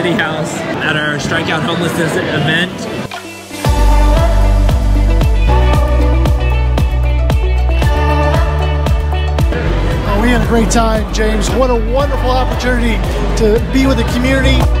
City House at our Strikeout Homelessness event. Oh, we had a great time, James. What a wonderful opportunity to be with the community.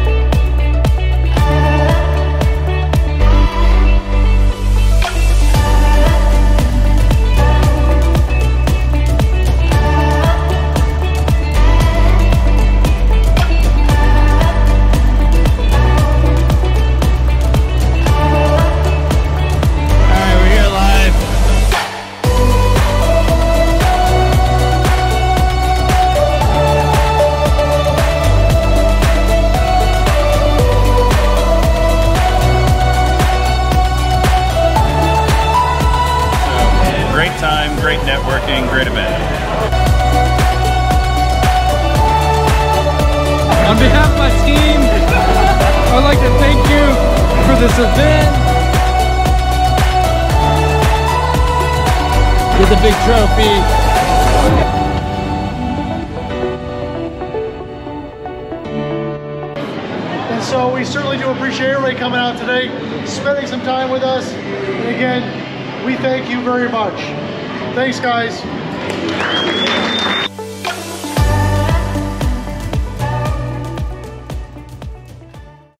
Time, great networking, great event. On behalf of my team, I'd like to thank you for this event. With a big trophy. And so we certainly do appreciate everybody coming out today, spending some time with us. And again, we thank you very much. Thanks, guys.